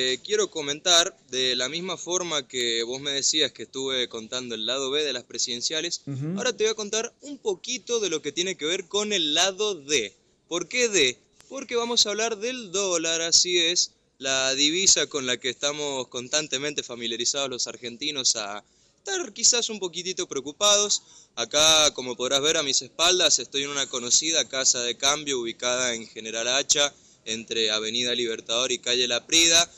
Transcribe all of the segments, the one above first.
Eh, quiero comentar, de la misma forma que vos me decías que estuve contando el lado B de las presidenciales, ahora te voy a contar un poquito de lo que tiene que ver con el lado D. ¿Por qué D? Porque vamos a hablar del dólar, así es, la divisa con la que estamos constantemente familiarizados los argentinos a estar quizás un poquitito preocupados. Acá, como podrás ver a mis espaldas, estoy en una conocida casa de cambio ubicada en General Hacha, entre Avenida Libertador y Calle La Prida.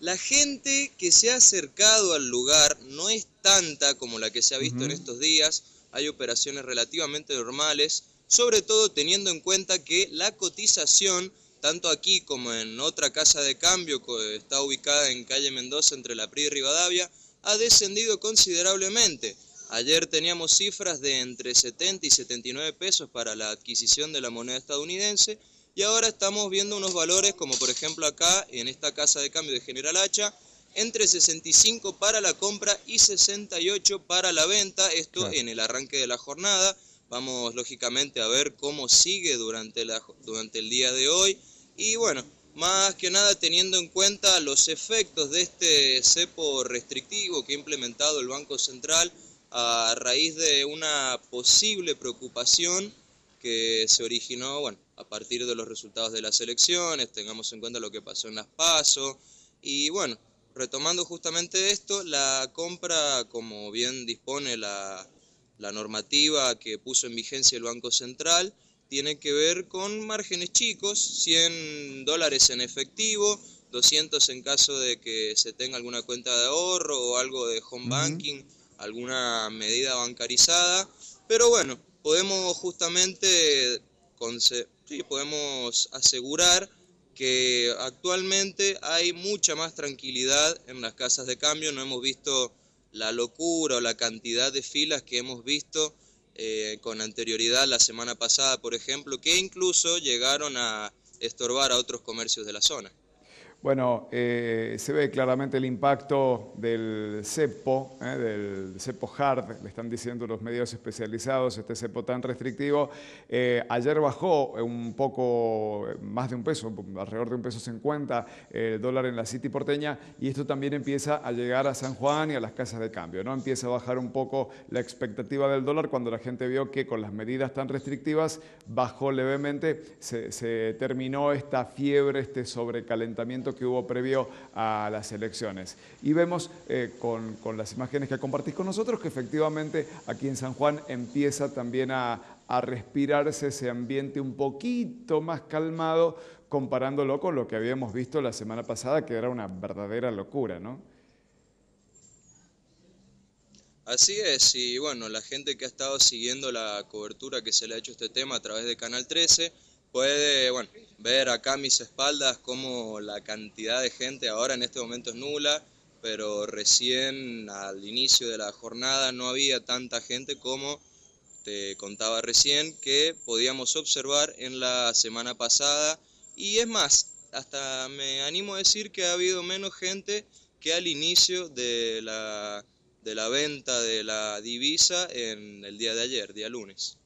La gente que se ha acercado al lugar no es tanta como la que se ha visto en estos días. Hay operaciones relativamente normales, sobre todo teniendo en cuenta que la cotización, tanto aquí como en otra casa de cambio que está ubicada en calle Mendoza entre La Prida y Rivadavia, ha descendido considerablemente. Ayer teníamos cifras de entre 70 y 79 pesos para la adquisición de la moneda estadounidense y ahora estamos viendo unos valores como por ejemplo acá en esta casa de cambio de General Hacha, entre 65 para la compra y 68 para la venta, esto en el arranque de la jornada. Vamos lógicamente a ver cómo sigue durante, la, durante el día de hoy. Y bueno, más que nada teniendo en cuenta los efectos de este cepo restrictivo que ha implementado el Banco Central a raíz de una posible preocupación que se originó, bueno, a partir de los resultados de las elecciones, tengamos en cuenta lo que pasó en las PASO, y bueno, retomando justamente esto, la compra, como bien dispone la, la normativa que puso en vigencia el Banco Central, tiene que ver con márgenes chicos, 100 dólares en efectivo, 200 en caso de que se tenga alguna cuenta de ahorro o algo de home banking, alguna medida bancarizada, pero bueno, podemos justamente sí, podemos asegurar que actualmente hay mucha más tranquilidad en las casas de cambio, no hemos visto la locura o la cantidad de filas que hemos visto eh, con anterioridad la semana pasada, por ejemplo, que incluso llegaron a estorbar a otros comercios de la zona. Bueno, eh, se ve claramente el impacto del cepo, eh, del cepo hard, le están diciendo los medios especializados, este cepo tan restrictivo. Eh, ayer bajó un poco, más de un peso, alrededor de un peso 50 el dólar en la City porteña y esto también empieza a llegar a San Juan y a las casas de cambio. ¿no? Empieza a bajar un poco la expectativa del dólar cuando la gente vio que con las medidas tan restrictivas bajó levemente, se terminó esta fiebre, este sobrecalentamiento que hubo previo a las elecciones. Y vemos eh, con, las imágenes que compartís con nosotros que efectivamente aquí en San Juan empieza también a, a respirarse ese ambiente un poquito más calmado comparándolo con lo que habíamos visto la semana pasada, que era una verdadera locura, ¿no? Así es, y bueno, la gente que ha estado siguiendo la cobertura que se le ha hecho este tema a través de Canal 13, puede bueno, ver acá a mis espaldas cómo la cantidad de gente ahora en este momento es nula, pero recién al inicio de la jornada no había tanta gente como te contaba recién que podíamos observar en la semana pasada y es más, hasta me animo a decir que ha habido menos gente que al inicio de la, de la venta de la divisa en el día de ayer, día lunes.